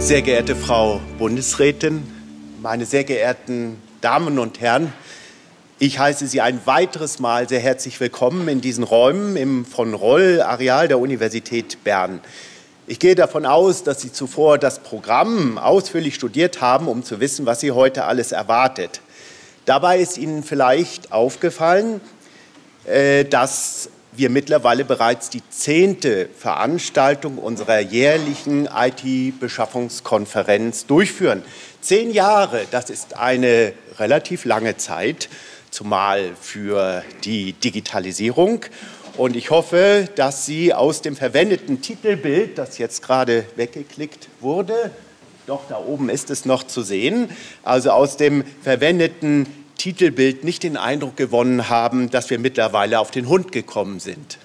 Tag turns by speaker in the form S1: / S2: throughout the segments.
S1: Sehr geehrte Frau Bundesrätin, meine sehr geehrten Damen und Herren, ich heiße Sie ein weiteres Mal sehr herzlich willkommen in diesen Räumen im von Roll Areal der Universität Bern. Ich gehe davon aus, dass Sie zuvor das Programm ausführlich studiert haben, um zu wissen, was Sie heute alles erwartet. Dabei ist Ihnen vielleicht aufgefallen, äh, dass wir mittlerweile bereits die zehnte Veranstaltung unserer jährlichen IT-Beschaffungskonferenz durchführen. Zehn Jahre, das ist eine relativ lange Zeit, zumal für die Digitalisierung. Und ich hoffe, dass Sie aus dem verwendeten Titelbild, das jetzt gerade weggeklickt wurde, doch da oben ist es noch zu sehen, also aus dem verwendeten Titelbild nicht den Eindruck gewonnen haben, dass wir mittlerweile auf den Hund gekommen sind.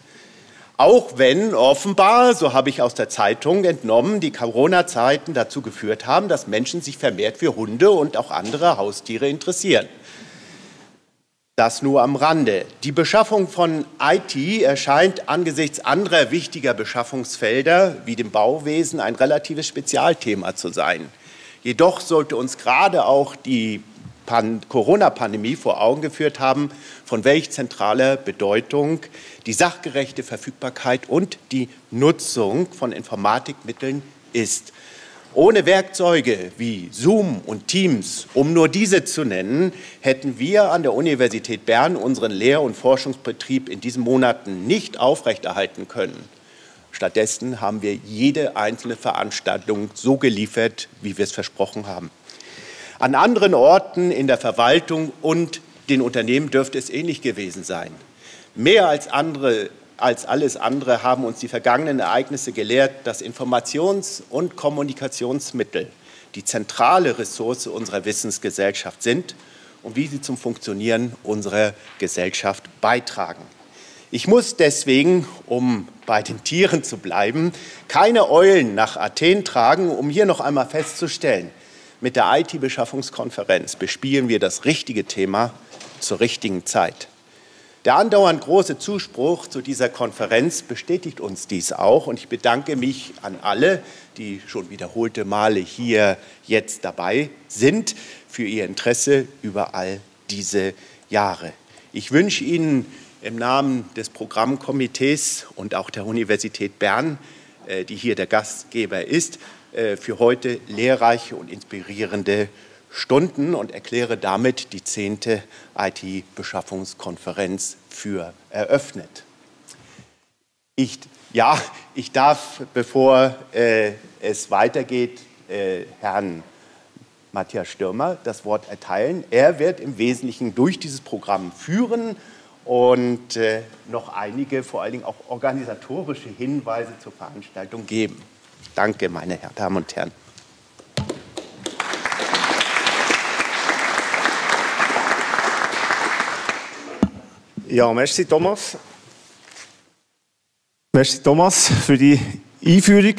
S1: Auch wenn offenbar, so habe ich aus der Zeitung entnommen, die Corona-Zeiten dazu geführt haben, dass Menschen sich vermehrt für Hunde und auch andere Haustiere interessieren. Das nur am Rande. Die Beschaffung von IT erscheint angesichts anderer wichtiger Beschaffungsfelder wie dem Bauwesen ein relatives Spezialthema zu sein. Jedoch sollte uns gerade auch die Corona-Pandemie vor Augen geführt haben, von welch zentraler Bedeutung die sachgerechte Verfügbarkeit und die Nutzung von Informatikmitteln ist. Ohne Werkzeuge wie Zoom und Teams, um nur diese zu nennen, hätten wir an der Universität Bern unseren Lehr- und Forschungsbetrieb in diesen Monaten nicht aufrechterhalten können. Stattdessen haben wir jede einzelne Veranstaltung so geliefert, wie wir es versprochen haben. An anderen Orten in der Verwaltung und den Unternehmen dürfte es ähnlich gewesen sein. Mehr als andere als alles andere haben uns die vergangenen Ereignisse gelehrt, dass Informations- und Kommunikationsmittel die zentrale Ressource unserer Wissensgesellschaft sind und wie sie zum Funktionieren unserer Gesellschaft beitragen. Ich muss deswegen, um bei den Tieren zu bleiben, keine Eulen nach Athen tragen, um hier noch einmal festzustellen, mit der IT-Beschaffungskonferenz bespielen wir das richtige Thema zur richtigen Zeit. Der andauernd große Zuspruch zu dieser Konferenz bestätigt uns dies auch und ich bedanke mich an alle, die schon wiederholte Male hier jetzt dabei sind, für ihr Interesse über all diese Jahre. Ich wünsche Ihnen im Namen des Programmkomitees und auch der Universität Bern, äh, die hier der Gastgeber ist, für heute lehrreiche und inspirierende Stunden und erkläre damit die zehnte IT-Beschaffungskonferenz für eröffnet. Ich, ja, ich darf, bevor äh, es weitergeht, äh, Herrn Matthias Stürmer das Wort erteilen. Er wird im Wesentlichen durch dieses Programm führen und äh, noch einige, vor allen Dingen auch organisatorische Hinweise zur Veranstaltung geben. Danke, meine Damen und Herren.
S2: Ja, merci Thomas. Merci Thomas für die Einführung.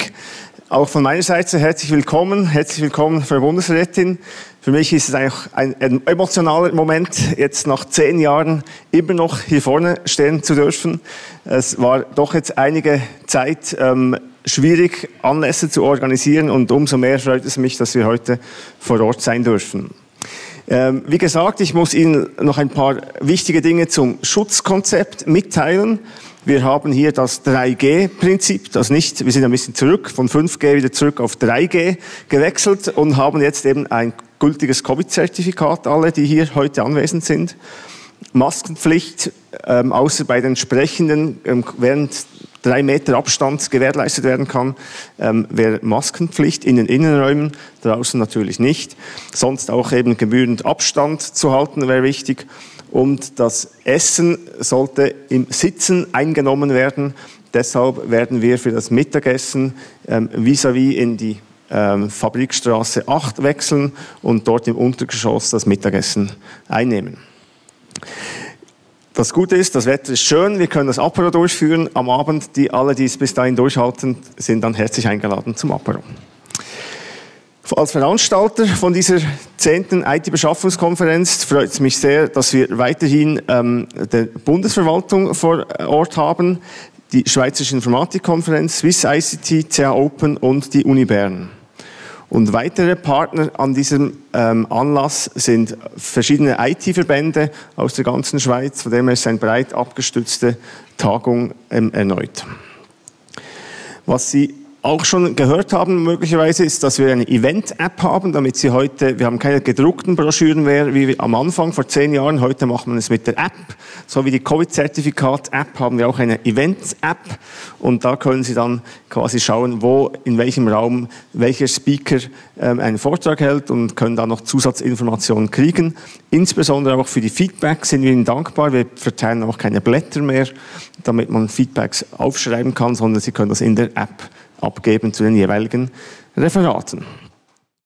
S2: Auch von meiner Seite herzlich willkommen. Herzlich willkommen, Frau Bundesrätin. Für mich ist es eigentlich ein emotionaler Moment, jetzt nach zehn Jahren immer noch hier vorne stehen zu dürfen. Es war doch jetzt einige Zeit ähm, schwierig, Anlässe zu organisieren und umso mehr freut es mich, dass wir heute vor Ort sein dürfen. Ähm, wie gesagt, ich muss Ihnen noch ein paar wichtige Dinge zum Schutzkonzept mitteilen. Wir haben hier das 3G-Prinzip, das nicht, wir sind ein bisschen zurück, von 5G wieder zurück auf 3G gewechselt und haben jetzt eben ein gültiges Covid-Zertifikat, alle, die hier heute anwesend sind. Maskenpflicht, ähm, außer bei den Sprechenden ähm, während drei Meter Abstand gewährleistet werden kann, ähm, wäre Maskenpflicht in den Innenräumen, draußen natürlich nicht. Sonst auch eben gebührend Abstand zu halten wäre wichtig. Und das Essen sollte im Sitzen eingenommen werden. Deshalb werden wir für das Mittagessen ähm, vis-à-vis -vis in die ähm, Fabrikstraße 8 wechseln und dort im Untergeschoss das Mittagessen einnehmen. Das Gute ist, das Wetter ist schön, wir können das Apero durchführen am Abend. Die alle, die es bis dahin durchhalten, sind dann herzlich eingeladen zum Apero. Als Veranstalter von dieser zehnten IT-Beschaffungskonferenz freut es mich sehr, dass wir weiterhin ähm, die Bundesverwaltung vor Ort haben, die Schweizerische Informatikkonferenz, Swiss ICT, CA Open und die Uni Bern. Und weitere Partner an diesem ähm, Anlass sind verschiedene IT-Verbände aus der ganzen Schweiz, von dem her ist eine breit abgestützte Tagung ähm, erneut. Was Sie auch schon gehört haben, möglicherweise, ist, dass wir eine Event-App haben, damit Sie heute, wir haben keine gedruckten Broschüren mehr, wie am Anfang vor zehn Jahren. Heute macht man es mit der App. So wie die Covid-Zertifikat-App haben wir auch eine Event-App. Und da können Sie dann quasi schauen, wo, in welchem Raum, welcher Speaker ähm, einen Vortrag hält und können da noch Zusatzinformationen kriegen. Insbesondere auch für die Feedbacks sind wir Ihnen dankbar. Wir verteilen auch keine Blätter mehr, damit man Feedbacks aufschreiben kann, sondern Sie können das in der App abgeben zu den jeweiligen Referaten.